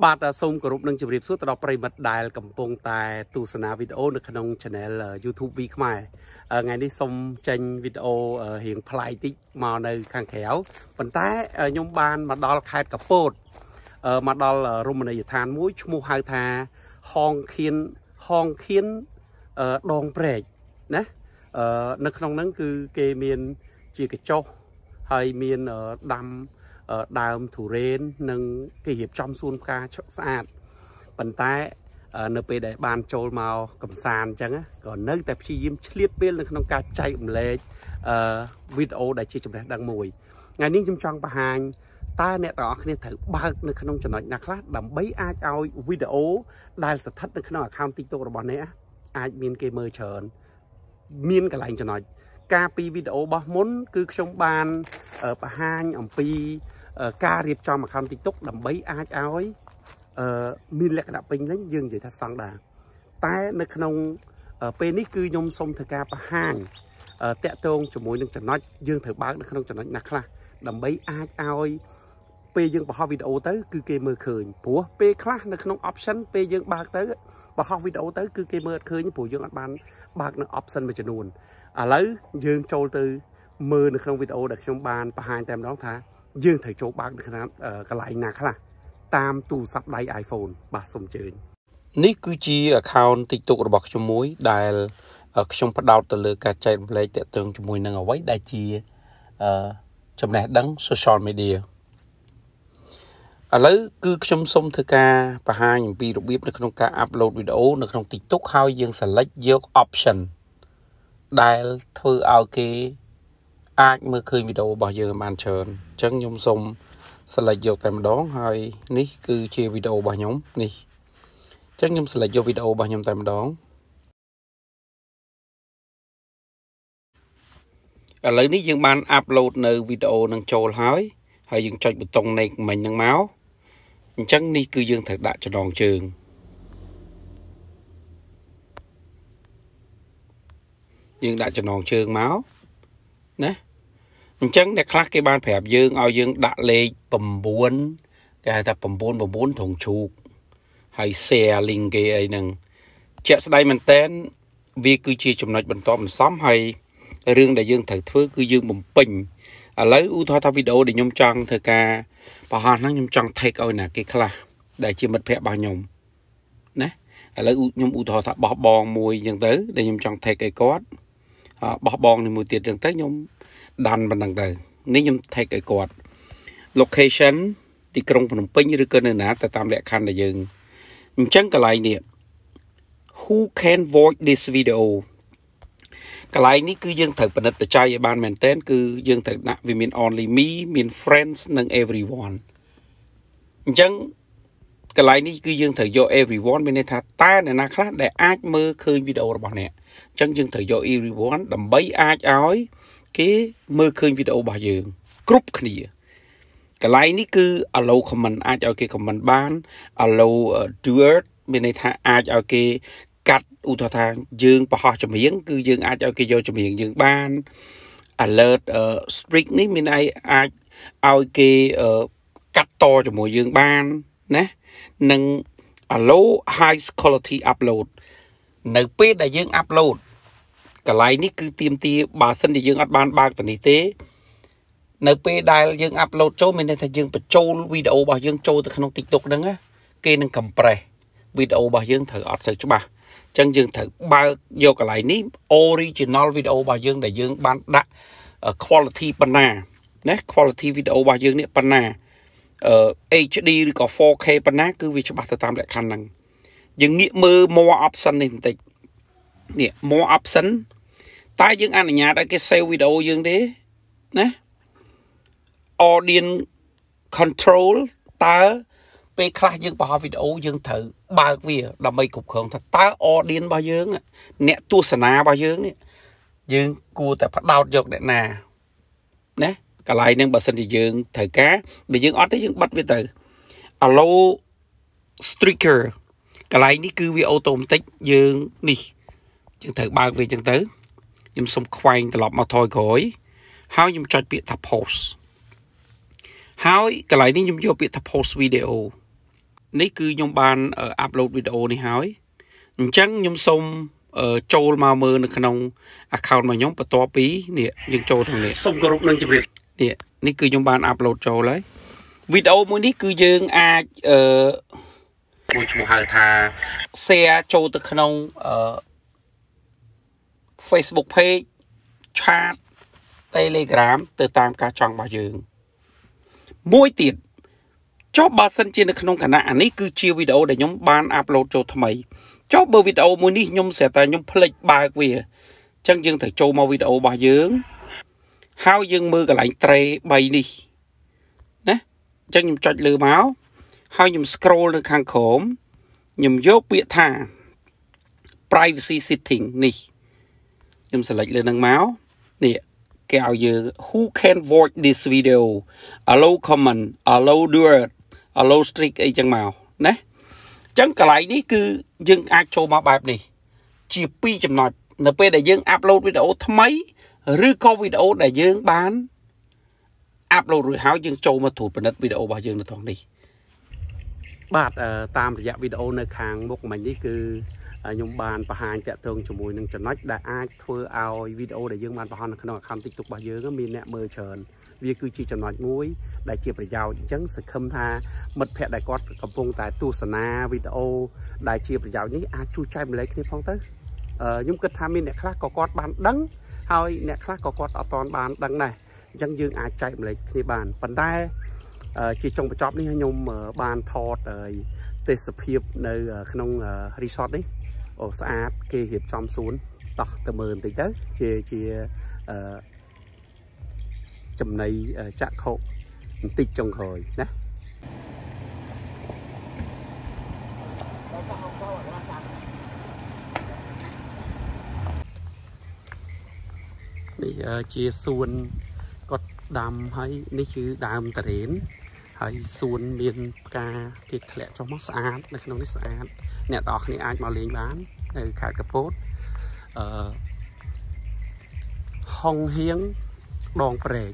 បាទសូមគោរពនឹងជម្រាបសួរទៅដល់ប្រិមិត្តដែលកំពុងតែទស្សនាវីដេអូនៅក្នុង Channel YouTube V ខ្មែរថ្ងៃនេះសូមចេញវីដេអូរៀងប្លែកតិចមកនៅខាងក្រៅប៉ុន្តែខ្ញុំបានមកដល់ខេត្តកពតមកដល់រមណីយដ្ឋានមួយឈ្មោះហៅថាហងខៀនហងខៀនដងព្រែកណានៅក្នុងហ្នឹងគឺគេមានជាកញ្ចុះហើយមានដាំ ដើមទុរេននិងគេរៀបចំសួនផ្កាស្អាតប៉ុន្តែនៅពេលដែលបានចូលមកកំសាន្តអញ្ចឹងក៏នៅតែព្យាយាមឆ្លៀតពេលនៅក្នុងការចែករំលែកអឺវីដេអូដែលជាចំណេះដឹងមួយថ្ងៃនេះខ្ញុំចង់បង្ហាញតើអ្នកទាំងអស់គ្នាត្រូវបើកនៅក្នុងចំណុចណាខ្លះដើម្បីអាចឲ្យវីដេអូដែលស្ថិតនៅក្នុង account TikTok របស់អ្នកអាចមានគេមើលច្រើនមានកន្លែងចំណុច ការពីវីដេអូរបស់មុន គឺខ្ញុំបានបង្ហាញអំពីការរៀបចំ account TikTok ដើម្បីអាចឲ្យមានលក្ខណៈពេញលេញយើងនិយាយថាស្តង់ដារតែនៅក្នុងពេលនេះគឺខ្ញុំសូមធ្វើការបង្ហាញតាក់ទងជាមួយនឹងចំណុចយើងត្រូវបើកនៅក្នុងចំណុចណាខ្លះដើម្បីអាចឲ្យពេលយើងបង្ហោះវីដេអូទៅគឺគេមើលឃើញព្រោះពេលខ្លះនៅក្នុង option ពេលយើងបើកទៅបង្ហោះវីដេអូទៅគឺគេមើលអត់ឃើញព្រោះយើងអត់បានបើកនៅ option មួយចំនួន ឥឡូវយើងចូលទៅមើលនៅក្នុងវីដេអូដែលខ្ញុំបានបង្ហាញតែម្ដងថាយើងត្រូវចូលបើកនៅក្នុងកន្លែងណាខ្លះតាមទូរស័ព្ទដៃ iPhone បាទសូមអញ្ជើញនេះគឺជា account TikTok របស់ខ្ញុំមួយដែលខ្ញុំផ្ដោតទៅលើការចែករំលែកតាក់ទងជាមួយនឹងអ្វីដែលជាចំណេះដឹង social media ឥឡូវគឺខ្ញុំសូមធ្វើការបង្ហាញអំពីរបៀបនៅក្នុងការ upload វីដេអូនៅក្នុង TikTok ហើយយើង select យក option ដែលធ្វើឲ្យគេ អាចមើលឃើញវីដេអូរបស់យើងបានច្រើនអញ្ចឹងខ្ញុំសូម select យកតែម្ដងហើយនេះគឺជាវីដេអូរបស់ខ្ញុំនេះអញ្ចឹងខ្ញុំ select យកវីដេអូរបស់ខ្ញុំតែម្ដងឥឡូវនេះយើងបាន upload នៅវីដេអូនឹងចូលហើយហើយយើងចុចប៊ូតុង next មិញហ្នឹងមកអញ្ចឹងនេះគឺយើងត្រូវដាក់ចំណងជើង យើងដាក់ចំណងជើងមកណាអញ្ចឹងអ្នកខ្លះគេបានប្រាប់យើងឲ្យយើងដាក់លេខ9គេហៅថា9 9ត្រង់ជ្រូកហើយ share link គេអីហ្នឹងជាក់ស្ដែងមែនតែនវាគឺជាចំណុចបន្តបន្សំហើយរឿងដែលយើងត្រូវធ្វើគឺយើងបំពេញឥឡូវឧទាហរណ៍ថាវីដេអូដែលខ្ញុំចង់ធ្វើការបង្ហោះហ្នឹងខ្ញុំចង់ take ឲ្យណាគេខ្លះដែលជាមិត្តភ័ក្តិរបស់ខ្ញុំណាឥឡូវខ្ញុំឧទាហរណ៍ថាបោះបងមួយអញ្ចឹងទៅដែលខ្ញុំចង់ take ឲ្យគាត់ បោះបងនេះមួយទៀតអញ្ចឹងទៅខ្ញុំដាន់ប៉ុណ្ណឹងទៅនេះខ្ញុំ take ឲ្យគាត់ location ទីក្រុងភ្នំពេញឬក៏នៅណាទៅតាមលក្ខខណ្ឌដែលយើងអញ្ចឹងកន្លែងនេះ who can watch this video កន្លែងនេះគឺយើងត្រូវពិនិត្យបច្ច័យឲ្យបានមែនតើគឺយើងត្រូវដាក់វាមាន only me មាន friends និង everyone អញ្ចឹងកន្លែងនេះគឺយើងត្រូវយក everyone មានន័យថាតើអ្នកណាខ្លះដែលអាចមើលឃើញវីដេអូរបស់អ្នក អញ្ចឹងយើងត្រូវយក everyone ដើម្បីអាចឲ្យ គេមើលឃើញវីដេអូរបស់យើង គ្រប់គ្នាកន្លែងនេះគឺ allow comment អាចឲ្យគេ comment បាន allow doer មានន័យថាអាចឲ្យគេកាត់ឧទាហរណ៍ថាយើងបរោះចម្រៀងគឺយើងអាចឲ្យគេយកចម្រៀងយើងបាន alert strict នេះមានន័យអាចឲ្យគេកាត់តជាមួយយើងបានណានិង allow high quality upload នៅពេលដែលយើង upload កន្លែងនេះគឺទៀមទាបើសិនជាយើងអត់បានបើកទៅនេះទេនៅពេលដែលយើងអាប់ឡូតចូលមានន័យថាយើងបញ្ចូលវីដេអូរបស់យើងចូលទៅក្នុង TikTok ហ្នឹងគេនឹង compress វីដេអូរបស់យើងត្រូវអត់សូវច្បាស់អញ្ចឹងយើងត្រូវបើកយកកន្លែងនេះ original វីដេអូរបស់យើងដែលយើងបានដាក់ quality ប៉ុណ្ណាណា quality វីដេអូរបស់យើងនេះប៉ុណ្ណាអឺ HD ឬក៏ 4K ប៉ុណ្ណាគឺវាច្បាស់ទៅតាមលក្ខខណ្ឌហ្នឹង យើងងាកមើល more option នេះបន្តិចនេះ more option តែយើងអនុញ្ញាតឲ្យគេ save វីដេអូយើងទេណា audience control តើពេលខ្លះយើងបង្ហោះវីដេអូយើងត្រូវបើកវាដើម្បីគ្រប់គ្រងថាតើ audience របស់យើង អ្នកទស្សនារបស់យើងនេះយើងគួរតែផ្ដោតយកអ្នកណាណាកន្លែងហ្នឹងបើសិនជាយើងត្រូវការបើយើងអត់ទេយើងបិទវាទៅ allow streaker កន្លែងនេះគឺវាអូតូម៉ាទិកយើងនេះយើងត្រូវបើកវាអញ្ចឹងទៅខ្ញុំសុំខ្វែងត្រឡប់មកថយក្រោយហើយខ្ញុំចុចពាក្យថា post ហើយកន្លែងនេះខ្ញុំយកពាក្យថា post video នេះគឺខ្ញុំបានអាប់ឡូតវីដេអូនេះហើយអញ្ចឹងខ្ញុំសូមចូលមកមើលនៅក្នុង account របស់ខ្ញុំបន្ទាប់ពីនេះយើងចូលខាងនេះសូមគោរពនឹងជម្រាបនេះនេះគឺខ្ញុំបានអាប់ឡូតចូលហើយវីដេអូមួយនេះគឺយើងអាចអឺ មួយឈ្មោះហៅថា share ចូលទៅក្នុងអឺ Facebook page chat Telegram ទៅតាមការចង់របស់យើង មួយទៀតចុះបើសិនជានៅក្នុងគណៈអានេះគឺជាវីដេអូដែលខ្ញុំបានអាប់ឡូតចូលថ្មីចុះបើវីដេអូមួយនេះខ្ញុំស្រាប់តែខ្ញុំភ្លេចបើកវាអញ្ចឹងយើងត្រូវចូលមកវីដេអូរបស់យើងហើយយើងមើលកន្លែងត្រេ3នេះណាអញ្ចឹងខ្ញុំចុចលើមក ហើយខ្ញុំ scroll នៅខាងក្រោមខ្ញុំយកពាក្យថា privacy setting នេះខ្ញុំ select លើនឹងមកនេះគេឲ្យយើង who can watch this video allow comment allow duet allow strict អីចឹងមកណាចឹងកន្លែងនេះគឺយើងអាចចូលមកបែបនេះ ជាពីរចំណុចនៅពេលដែលយើងអាប់ឡូតវីដេអូថ្មីឬក៏វីដេអូដែលយើងបានអាប់ឡូតរួចហើយយើងចូលមកត្រួតពិនិត្យវីដេអូរបស់យើងនៅក្នុងនេះ បាទតាមរយៈវីដេអូនៅខាងមុខមិញនេះគឺខ្ញុំបានបង្ហាញតាក់ទងជាមួយនឹងចំណុចដែលអាចធ្វើឲ្យវីដេអូដែលយើងបានបង្ហោះនៅក្នុង account TikTok របស់យើងមានអ្នកមើលច្រើនវាគឺជាចំណុចមួយ ដែលជាប្រយោជន៍អញ្ចឹងសង្ឃឹមថាមិត្តភ័ក្តិដែលគាត់កំពុងតែទស្សនាវីដេអូដែលជាប្រយោជន៍នេះអាចជួយចែកម្លែកគ្នាផងទៅខ្ញុំគិតថាមានអ្នកខ្លះក៏គាត់បានដឹងហើយអ្នកខ្លះក៏គាត់អត់ទាន់បានដឹងដែរអញ្ចឹងយើងអាចចែកម្លែកគ្នាបានប៉ុន្តែ ជាចុងបញ្ចប់នេះខ្ញុំបានថតទេសភាពនៅក្នុង resort នេះអូស្អាតគេរៀបចំសួនតោះទៅមើលបន្តិចទៅជាជាអឺចំណៃចាក់ខុបន្តិចចុងក្រោយណានេះជាសួនគាត់ដាំហើយនេះគឺដើមតារ៉េន ហើយសួនមានផ្កាគេធ្លាក់ចុះមកស្អាតនៅក្នុងនេះស្អាតអ្នកទាំងអស់គ្នាអាចមកលេងបាននៅខេត្តកពតអឺហុងហៀងដងព្រែក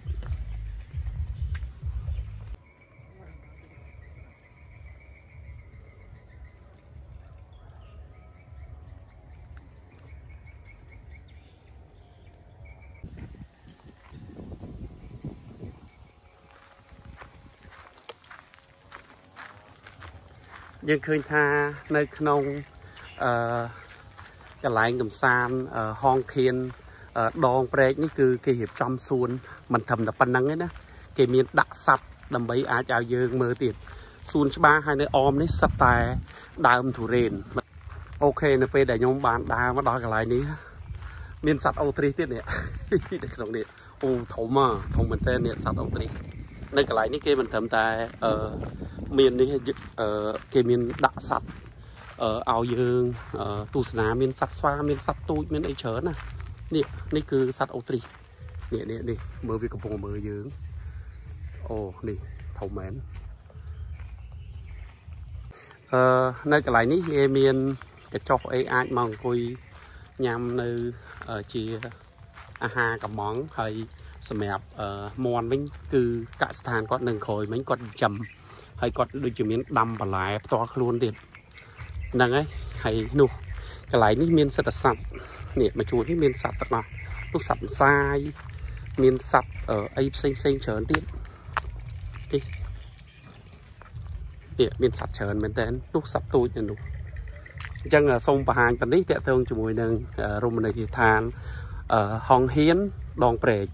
យើងឃើញថានៅក្នុងអឺកន្លែងកំសាន្តហងខៀនដងព្រែកនេះគឺគេរៀបចំសួនមិនត្រឹមតែប៉ុណ្្នឹងទេណាគេមានដាក់សัตว์ដើម្បីអាចឲ្យយើងមើលទៀតសួនច្បារហើយនៅអមនេះសិតតែដើមទុរេនអូខេនៅពេលដែលខ្ញុំបានដើរមកដល់កន្លែងនេះមានសัตว์អូទ្រីសទៀតនេះនៅក្នុងនេះអូធំហ៎ធំមែនតើនេះសัตว์អូទ្រីសនៅកន្លែងនេះគេមិនត្រឹមតែអឺ មាននេះអឺគេមានដាក់សัตว์អឺឲ្យយើងទស្សនាមានសัตว์ស្វាមានសัตว์ទូចមានអីច្រើនណានេះនេះគឺសัตว์អូទ្រីសនេះនេះនេះមើលវាកំពុងមើលយើងអូនេះធំមែនអឺនៅកន្លែងនេះវាមានកញ្ចុះអីអាចមកអង្គុយញ៉ាំនៅជាអាហារកំងហើយសម្រាប់មន់វិញគឺកសិដ្ឋានគាត់នៅក្រោយមិញគាត់ចិញ្ចឹម ហើយគាត់ដូចជាមានដាំបន្លែផ្ទាល់ខ្លួនទៀតហ្នឹងហើយហើយនោះកន្លែងនេះមានសិទ្ធិសត្វនេះមកជួននេះមានសត្វទាំងអស់នោះសត្វម្សាយមានសត្វអីផ្សេងផ្សេងច្រើនទៀតនេះនេះមានសត្វច្រើនមែនតើនោះសត្វទូចនោះអញ្ចឹងសូមបង្ហាញប៉ុណ្នេះតកតងជាមួយនឹងរមណីយដ្ឋានហងហ៊ានដងព្រែក